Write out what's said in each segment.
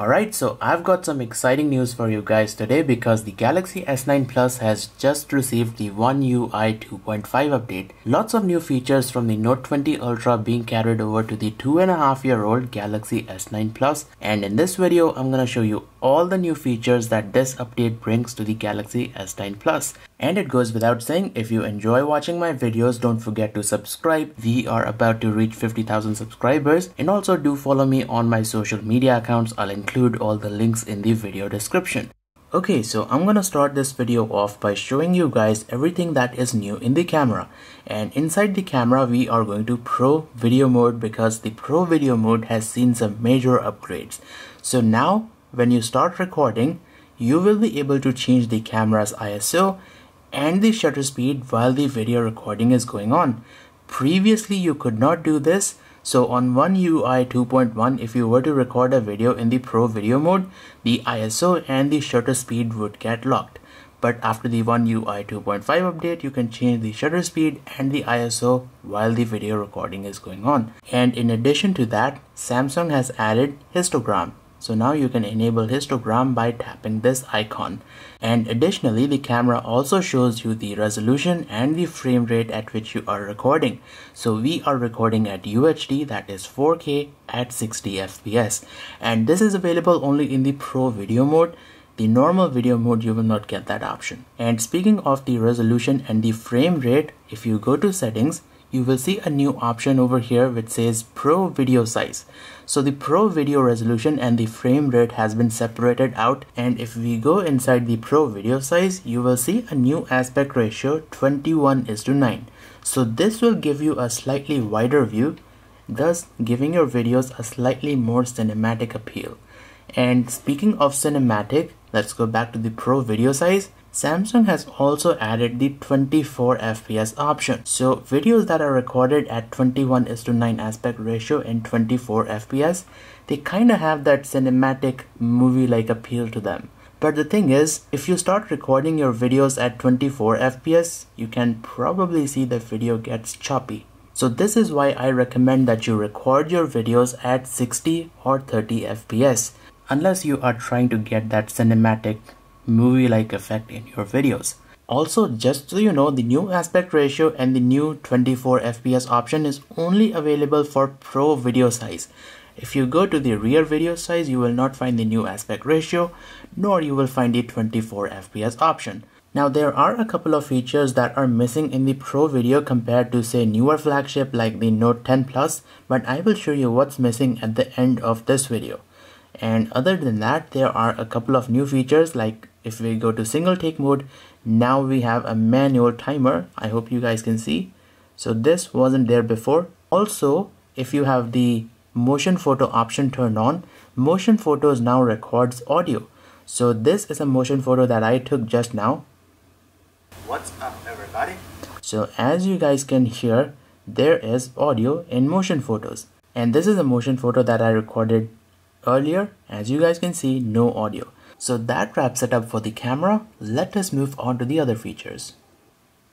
Alright, so I've got some exciting news for you guys today because the Galaxy S9 Plus has just received the One UI 2.5 update. Lots of new features from the Note 20 Ultra being carried over to the two and a half year old Galaxy S9 Plus. And in this video, I'm gonna show you all the new features that this update brings to the Galaxy S9 Plus. And it goes without saying, if you enjoy watching my videos, don't forget to subscribe. We are about to reach 50,000 subscribers. And also do follow me on my social media accounts. I'll include all the links in the video description. Okay, so I'm gonna start this video off by showing you guys everything that is new in the camera. And inside the camera, we are going to Pro Video Mode because the Pro Video Mode has seen some major upgrades. So now, when you start recording, you will be able to change the camera's ISO and the shutter speed while the video recording is going on. Previously you could not do this so on One UI 2.1 if you were to record a video in the Pro video mode the ISO and the shutter speed would get locked. But after the One UI 2.5 update you can change the shutter speed and the ISO while the video recording is going on. And in addition to that Samsung has added histogram so now you can enable histogram by tapping this icon. And additionally, the camera also shows you the resolution and the frame rate at which you are recording. So we are recording at UHD that is 4K at 60 FPS. And this is available only in the Pro video mode. The normal video mode you will not get that option. And speaking of the resolution and the frame rate, if you go to settings, you will see a new option over here which says Pro Video Size. So the Pro Video Resolution and the frame rate has been separated out and if we go inside the Pro Video Size, you will see a new aspect ratio 21 is to 9. So this will give you a slightly wider view, thus giving your videos a slightly more cinematic appeal. And speaking of cinematic, let's go back to the Pro Video Size. Samsung has also added the 24 FPS option. So videos that are recorded at 21 is to 9 aspect ratio in 24 FPS, they kinda have that cinematic movie-like appeal to them. But the thing is, if you start recording your videos at 24 FPS, you can probably see the video gets choppy. So this is why I recommend that you record your videos at 60 or 30 FPS, unless you are trying to get that cinematic movie-like effect in your videos. Also, just so you know, the new aspect ratio and the new 24 FPS option is only available for Pro video size. If you go to the rear video size, you will not find the new aspect ratio, nor you will find the 24 FPS option. Now there are a couple of features that are missing in the Pro Video compared to say newer flagship like the Note 10 Plus, but I will show you what's missing at the end of this video. And other than that, there are a couple of new features like if we go to single take mode now we have a manual timer. I hope you guys can see. So this wasn't there before. Also if you have the motion photo option turned on motion photos now records audio. So this is a motion photo that I took just now. What's up everybody? So as you guys can hear there is audio in motion photos. And this is a motion photo that I recorded earlier. As you guys can see no audio so that wraps it up for the camera. Let us move on to the other features.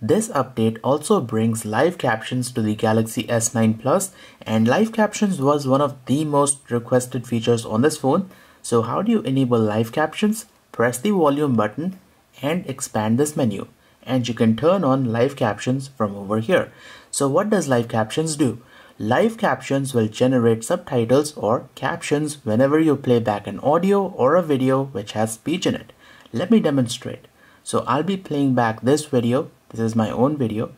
This update also brings live captions to the Galaxy S9 Plus and live captions was one of the most requested features on this phone. So how do you enable live captions? Press the volume button and expand this menu and you can turn on live captions from over here. So what does live captions do? Live captions will generate subtitles or captions whenever you play back an audio or a video which has speech in it. Let me demonstrate. So I'll be playing back this video. This is my own video.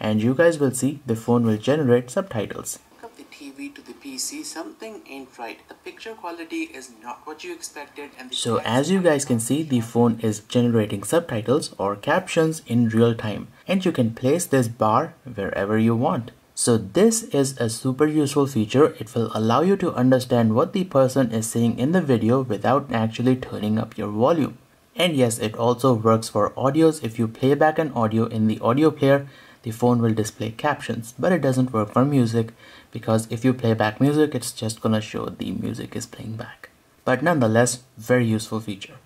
And you guys will see the phone will generate subtitles. Up the TV to the PC, something ain't right. The picture quality is not what you expected. And so as you guys can see, the phone is generating subtitles or captions in real time. And you can place this bar wherever you want. So this is a super useful feature. It will allow you to understand what the person is saying in the video without actually turning up your volume. And yes, it also works for audios. If you play back an audio in the audio player, the phone will display captions, but it doesn't work for music because if you play back music, it's just gonna show the music is playing back. But nonetheless, very useful feature.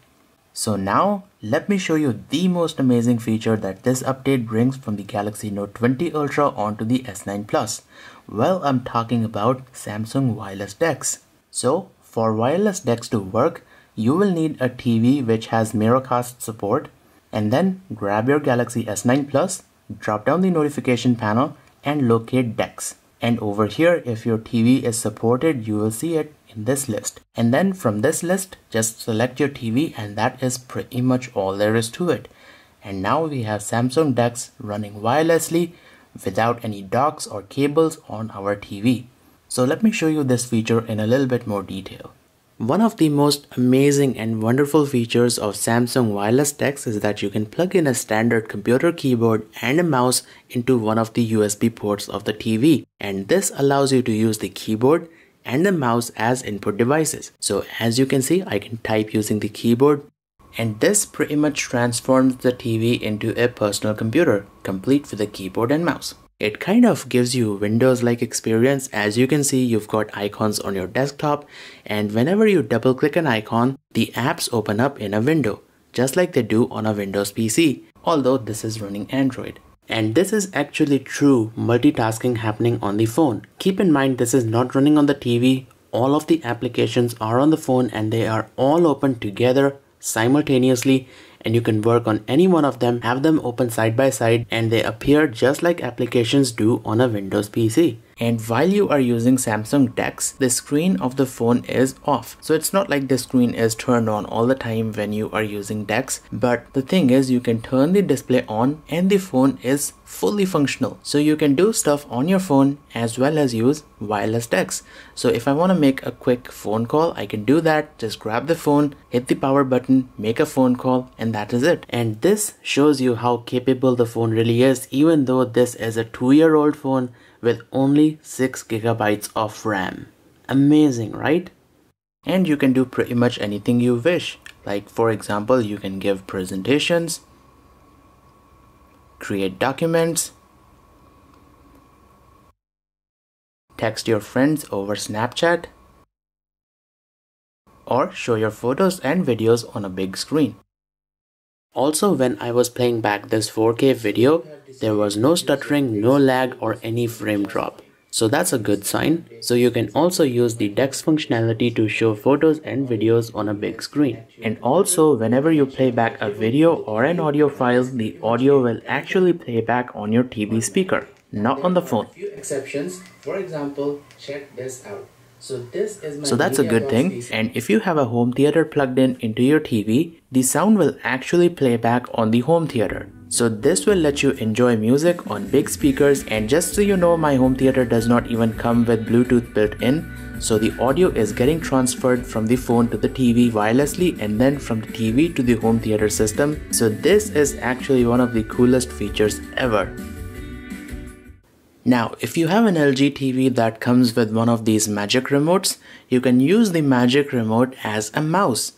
So now let me show you the most amazing feature that this update brings from the Galaxy Note 20 Ultra onto the S9 Plus. Well, I'm talking about Samsung Wireless DeX. So For wireless DeX to work, you will need a TV which has Miracast support and then grab your Galaxy S9 Plus, drop down the notification panel and locate DeX. And over here, if your TV is supported, you will see it in this list. And then from this list, just select your TV and that is pretty much all there is to it. And now we have Samsung DeX running wirelessly without any docks or cables on our TV. So let me show you this feature in a little bit more detail. One of the most amazing and wonderful features of Samsung Wireless DeX is that you can plug in a standard computer keyboard and a mouse into one of the USB ports of the TV. And this allows you to use the keyboard and the mouse as input devices. So as you can see, I can type using the keyboard and this pretty much transforms the TV into a personal computer, complete with a keyboard and mouse. It kind of gives you Windows-like experience. As you can see, you've got icons on your desktop and whenever you double click an icon, the apps open up in a window, just like they do on a Windows PC, although this is running Android. And this is actually true multitasking happening on the phone. Keep in mind this is not running on the TV. All of the applications are on the phone and they are all open together simultaneously and you can work on any one of them, have them open side by side and they appear just like applications do on a Windows PC. And while you are using Samsung DeX, the screen of the phone is off. So it's not like the screen is turned on all the time when you are using DeX. But the thing is you can turn the display on and the phone is fully functional. So you can do stuff on your phone as well as use wireless DeX. So if I want to make a quick phone call, I can do that. Just grab the phone, hit the power button, make a phone call and that is it. And this shows you how capable the phone really is even though this is a two year old phone with only 6 gigabytes of RAM. Amazing, right? And you can do pretty much anything you wish. Like for example, you can give presentations, create documents, text your friends over Snapchat, or show your photos and videos on a big screen. Also, when I was playing back this 4K video, there was no stuttering, no lag or any frame drop. So that's a good sign. So you can also use the DeX functionality to show photos and videos on a big screen. And also whenever you play back a video or an audio file, the audio will actually play back on your TV speaker, not on the phone. Exceptions. For example, check this out. So this is my So that's a good thing. And if you have a home theater plugged in into your TV, the sound will actually play back on the home theater. So this will let you enjoy music on big speakers and just so you know my home theater does not even come with Bluetooth built in. So the audio is getting transferred from the phone to the TV wirelessly and then from the TV to the home theater system. So this is actually one of the coolest features ever. Now, if you have an LG TV that comes with one of these magic remotes, you can use the magic remote as a mouse.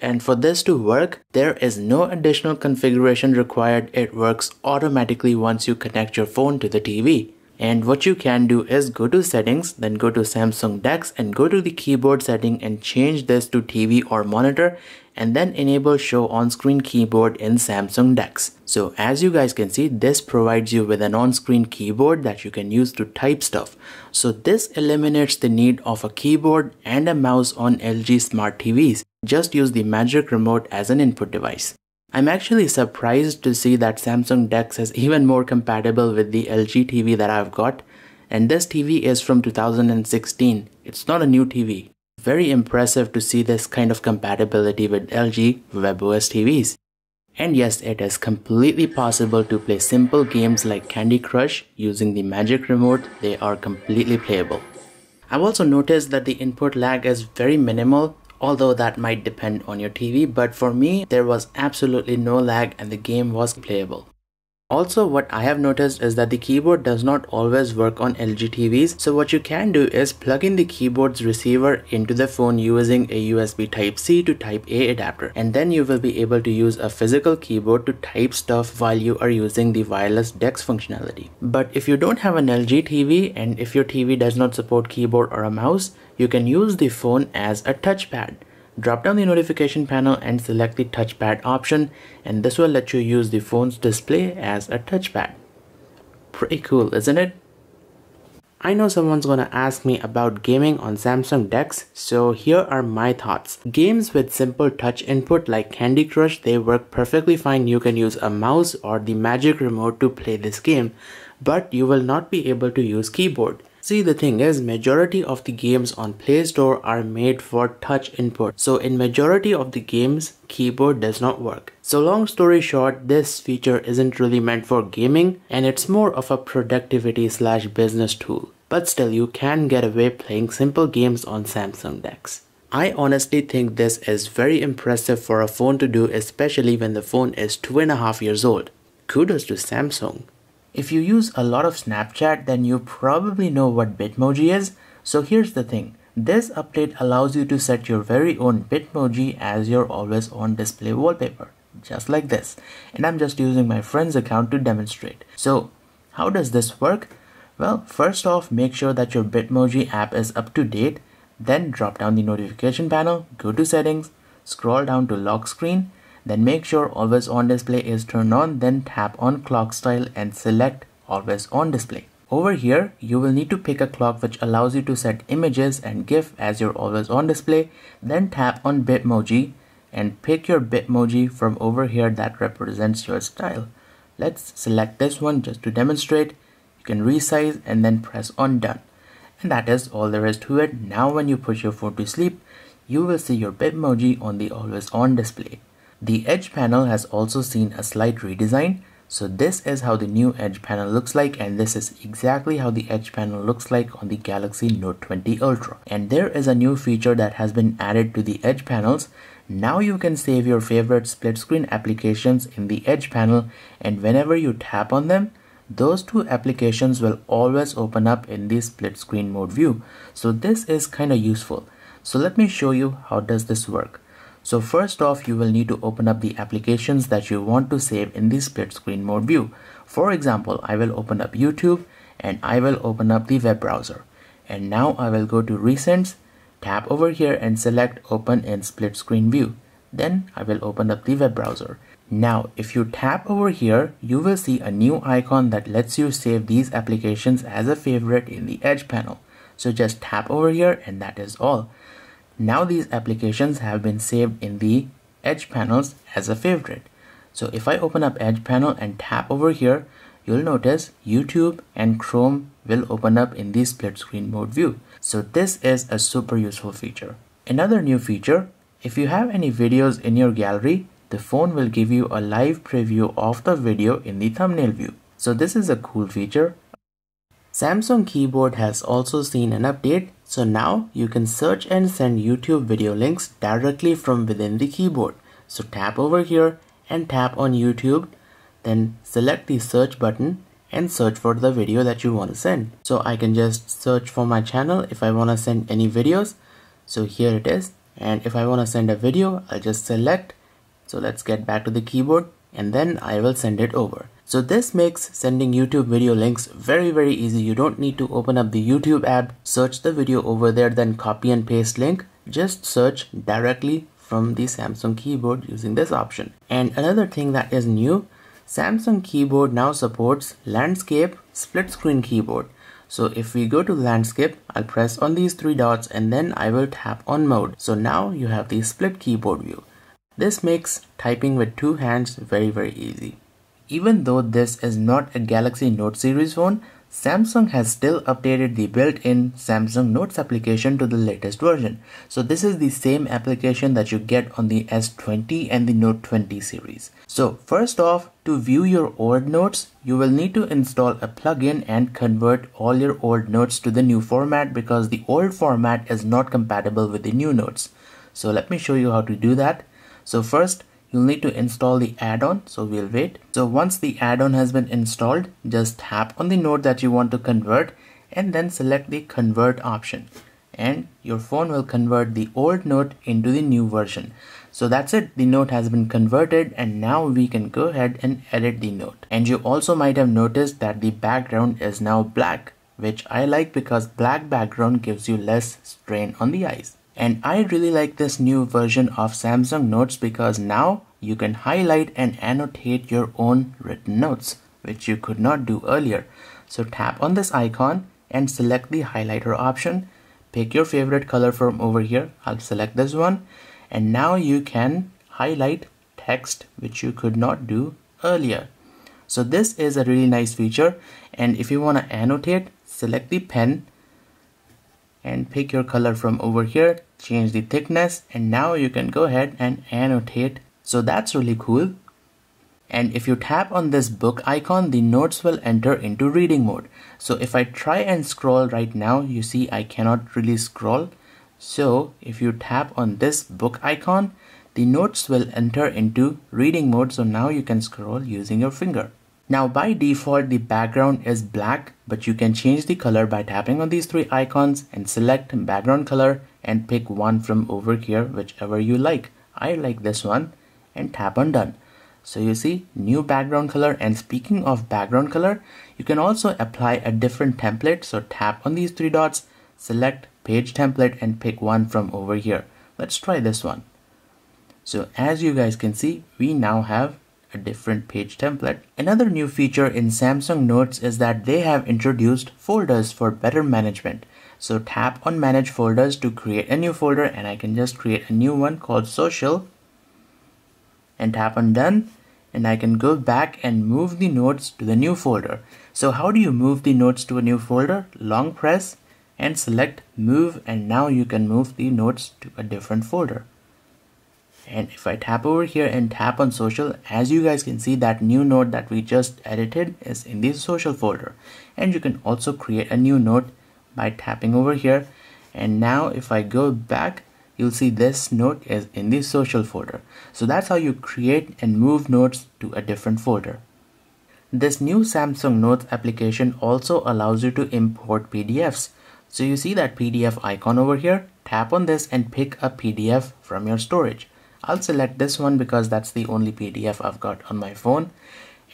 And for this to work, there is no additional configuration required. It works automatically once you connect your phone to the TV. And what you can do is go to settings, then go to Samsung DeX and go to the keyboard setting and change this to TV or monitor and then enable show on-screen keyboard in Samsung DeX. So as you guys can see, this provides you with an on-screen keyboard that you can use to type stuff. So this eliminates the need of a keyboard and a mouse on LG smart TVs. Just use the magic remote as an input device. I'm actually surprised to see that Samsung DeX is even more compatible with the LG TV that I've got. And this TV is from 2016. It's not a new TV. Very impressive to see this kind of compatibility with LG WebOS TVs. And yes, it is completely possible to play simple games like Candy Crush using the Magic Remote. They are completely playable. I've also noticed that the input lag is very minimal although that might depend on your TV but for me there was absolutely no lag and the game was playable. Also what I have noticed is that the keyboard does not always work on LG TVs so what you can do is plug in the keyboard's receiver into the phone using a USB type C to type A adapter and then you will be able to use a physical keyboard to type stuff while you are using the wireless DeX functionality. But if you don't have an LG TV and if your TV does not support keyboard or a mouse you can use the phone as a touchpad. Drop down the notification panel and select the touchpad option and this will let you use the phone's display as a touchpad. Pretty cool, isn't it? I know someone's gonna ask me about gaming on Samsung DeX, so here are my thoughts. Games with simple touch input like Candy Crush, they work perfectly fine. You can use a mouse or the magic remote to play this game, but you will not be able to use keyboard. See the thing is majority of the games on Play Store are made for touch input. So in majority of the games keyboard does not work. So long story short this feature isn't really meant for gaming and it's more of a productivity slash business tool. But still you can get away playing simple games on Samsung DeX. I honestly think this is very impressive for a phone to do especially when the phone is two and a half years old. Kudos to Samsung. If you use a lot of Snapchat, then you probably know what Bitmoji is. So here's the thing. This update allows you to set your very own Bitmoji as your always on display wallpaper. Just like this. And I'm just using my friend's account to demonstrate. So how does this work? Well, first off, make sure that your Bitmoji app is up to date. Then drop down the notification panel, go to settings, scroll down to lock screen then make sure always on display is turned on then tap on clock style and select always on display. Over here you will need to pick a clock which allows you to set images and GIF as your always on display then tap on Bitmoji and pick your Bitmoji from over here that represents your style. Let's select this one just to demonstrate. You can resize and then press on done. And that is all there is to it. Now when you put your phone to sleep, you will see your Bitmoji on the always on display. The edge panel has also seen a slight redesign. So this is how the new edge panel looks like and this is exactly how the edge panel looks like on the Galaxy Note 20 Ultra. And there is a new feature that has been added to the edge panels. Now you can save your favorite split screen applications in the edge panel and whenever you tap on them, those two applications will always open up in the split screen mode view. So this is kind of useful. So let me show you how does this work. So first off, you will need to open up the applications that you want to save in the split screen mode view. For example, I will open up YouTube and I will open up the web browser. And now I will go to recents, tap over here and select open in split screen view. Then I will open up the web browser. Now, if you tap over here, you will see a new icon that lets you save these applications as a favorite in the Edge panel. So just tap over here and that is all. Now these applications have been saved in the Edge panels as a favorite. So if I open up Edge panel and tap over here, you'll notice YouTube and Chrome will open up in the split screen mode view. So this is a super useful feature. Another new feature, if you have any videos in your gallery, the phone will give you a live preview of the video in the thumbnail view. So this is a cool feature. Samsung keyboard has also seen an update so now you can search and send YouTube video links directly from within the keyboard. So tap over here and tap on YouTube, then select the search button and search for the video that you want to send. So I can just search for my channel if I want to send any videos. So here it is. And if I want to send a video, I'll just select. So let's get back to the keyboard and then I will send it over. So this makes sending YouTube video links very very easy. You don't need to open up the YouTube app, search the video over there, then copy and paste link. Just search directly from the Samsung keyboard using this option. And another thing that is new, Samsung keyboard now supports landscape split screen keyboard. So if we go to landscape, I'll press on these three dots and then I will tap on mode. So now you have the split keyboard view. This makes typing with two hands very very easy. Even though this is not a Galaxy Note series phone, Samsung has still updated the built-in Samsung Notes application to the latest version. So this is the same application that you get on the S20 and the Note 20 series. So first off, to view your old notes, you will need to install a plugin and convert all your old notes to the new format because the old format is not compatible with the new notes. So let me show you how to do that. So first, you'll need to install the add-on so we'll wait. So once the add-on has been installed just tap on the note that you want to convert and then select the convert option. And your phone will convert the old note into the new version. So that's it. The note has been converted and now we can go ahead and edit the note and you also might have noticed that the background is now black which I like because black background gives you less strain on the eyes and I really like this new version of Samsung Notes because now you can highlight and annotate your own written notes, which you could not do earlier. So tap on this icon and select the highlighter option. Pick your favorite color from over here. I'll select this one. And now you can highlight text which you could not do earlier. So this is a really nice feature. And if you want to annotate, select the pen and pick your color from over here change the thickness and now you can go ahead and annotate. So that's really cool. And if you tap on this book icon the notes will enter into reading mode. So if I try and scroll right now you see I cannot really scroll. So if you tap on this book icon the notes will enter into reading mode. So now you can scroll using your finger now by default the background is black but you can change the color by tapping on these three icons and select background color and pick one from over here whichever you like. I like this one and tap on done. So you see new background color and speaking of background color you can also apply a different template so tap on these three dots select page template and pick one from over here. Let's try this one. So as you guys can see we now have a different page template. Another new feature in Samsung Notes is that they have introduced folders for better management. So tap on manage folders to create a new folder and I can just create a new one called social and tap on done and I can go back and move the notes to the new folder. So how do you move the notes to a new folder? Long press and select move and now you can move the notes to a different folder and if I tap over here and tap on social as you guys can see that new note that we just edited is in the social folder. And you can also create a new note by tapping over here. And now if I go back you'll see this note is in the social folder. So that's how you create and move notes to a different folder. This new Samsung Notes application also allows you to import PDFs so you see that PDF icon over here? Tap on this and pick a PDF from your storage I'll select this one because that's the only PDF I've got on my phone.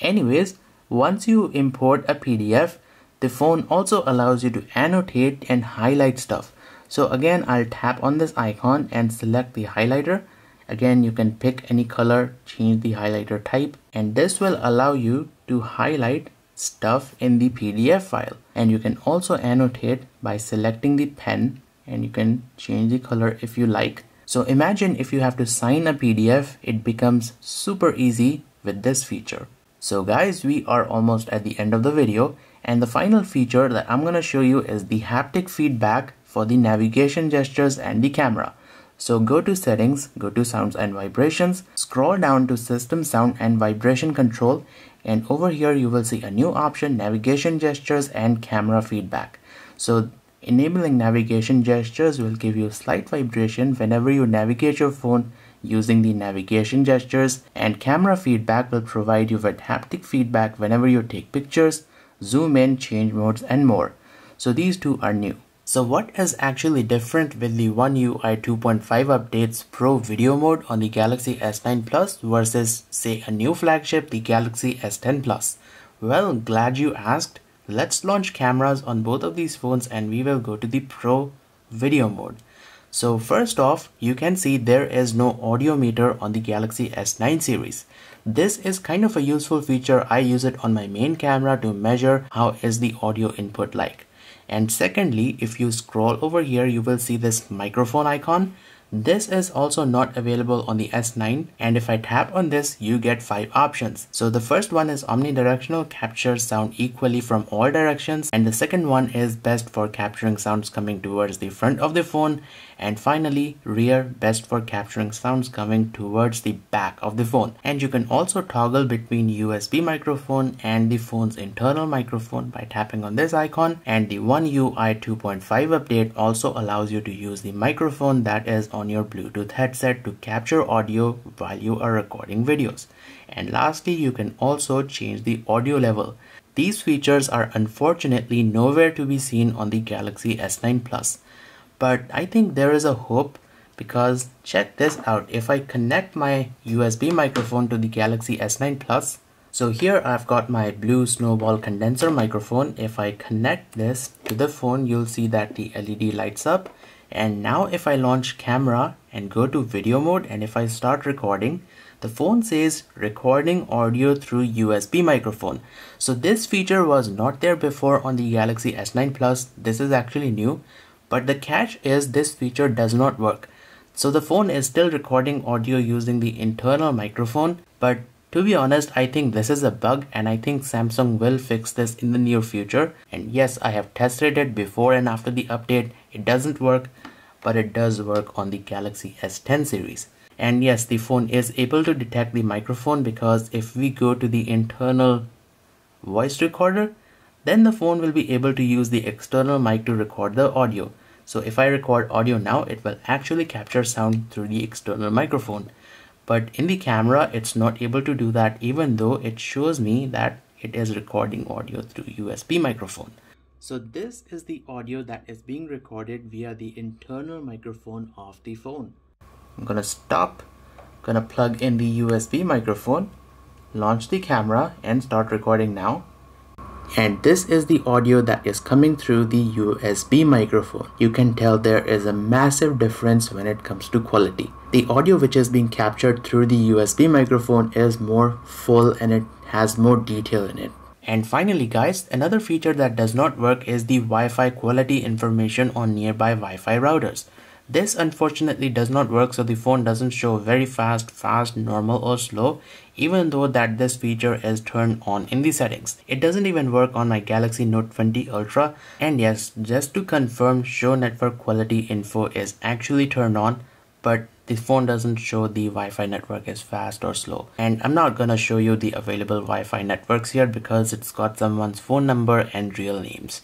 Anyways, once you import a PDF, the phone also allows you to annotate and highlight stuff. So again, I'll tap on this icon and select the highlighter. Again, you can pick any color, change the highlighter type, and this will allow you to highlight stuff in the PDF file. And you can also annotate by selecting the pen and you can change the color if you like so imagine if you have to sign a PDF, it becomes super easy with this feature. So guys, we are almost at the end of the video and the final feature that I'm going to show you is the haptic feedback for the navigation gestures and the camera. So go to settings, go to sounds and vibrations, scroll down to system sound and vibration control and over here you will see a new option navigation gestures and camera feedback. So Enabling navigation gestures will give you slight vibration whenever you navigate your phone using the navigation gestures and camera feedback will provide you with haptic feedback whenever you take pictures, zoom in, change modes and more. So these two are new. So what is actually different with the One UI 2.5 updates Pro video mode on the Galaxy S9 Plus versus say a new flagship the Galaxy S10 Plus? Well, glad you asked. Let's launch cameras on both of these phones and we will go to the Pro video mode. So first off, you can see there is no audio meter on the Galaxy S9 series. This is kind of a useful feature. I use it on my main camera to measure how is the audio input like. And secondly, if you scroll over here, you will see this microphone icon. This is also not available on the S9 and if I tap on this you get 5 options. So the first one is omnidirectional captures sound equally from all directions and the second one is best for capturing sounds coming towards the front of the phone and finally rear best for capturing sounds coming towards the back of the phone and you can also toggle between USB microphone and the phone's internal microphone by tapping on this icon and the One UI 2.5 update also allows you to use the microphone that is on your Bluetooth headset to capture audio while you are recording videos. And lastly you can also change the audio level. These features are unfortunately nowhere to be seen on the Galaxy S9 Plus. But I think there is a hope because check this out. If I connect my USB microphone to the Galaxy S9 Plus so here I've got my blue snowball condenser microphone. If I connect this to the phone you'll see that the LED lights up And now if I launch camera and go to video mode and if I start recording, the phone says recording audio through USB microphone. So this feature was not there before on the Galaxy S9 Plus. This is actually new, but the catch is this feature does not work. So the phone is still recording audio using the internal microphone, but to be honest, I think this is a bug and I think Samsung will fix this in the near future. And yes, I have tested it before and after the update. It doesn't work, but it does work on the Galaxy S10 series. And yes, the phone is able to detect the microphone because if we go to the internal voice recorder, then the phone will be able to use the external mic to record the audio. So if I record audio now, it will actually capture sound through the external microphone but in the camera it's not able to do that even though it shows me that it is recording audio through USB microphone. So this is the audio that is being recorded via the internal microphone of the phone. I'm gonna stop, gonna plug in the USB microphone, launch the camera and start recording now and this is the audio that is coming through the USB microphone. You can tell there is a massive difference when it comes to quality. The audio which is being captured through the USB microphone is more full and it has more detail in it. And finally guys, another feature that does not work is the Wi-Fi quality information on nearby Wi-Fi routers. This unfortunately does not work so the phone doesn't show very fast, fast, normal or slow even though that this feature is turned on in the settings. It doesn't even work on my Galaxy Note 20 Ultra and yes just to confirm show network quality info is actually turned on but the phone doesn't show the Wi-Fi network is fast or slow and I'm not gonna show you the available Wi-Fi networks here because it's got someone's phone number and real names.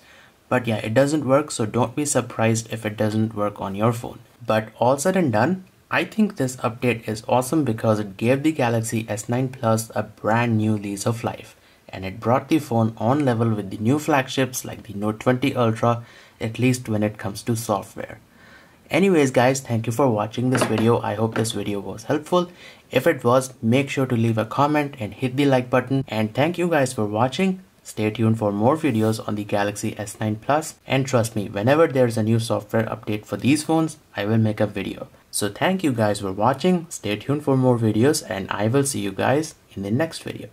But yeah, it doesn't work, so don't be surprised if it doesn't work on your phone. But all said and done, I think this update is awesome because it gave the Galaxy S9 Plus a brand new lease of life and it brought the phone on level with the new flagships like the Note 20 Ultra at least when it comes to software. Anyways guys, thank you for watching this video. I hope this video was helpful. If it was, make sure to leave a comment and hit the like button. And thank you guys for watching. Stay tuned for more videos on the Galaxy S9 Plus and trust me, whenever there's a new software update for these phones, I will make a video. So thank you guys for watching, stay tuned for more videos and I will see you guys in the next video.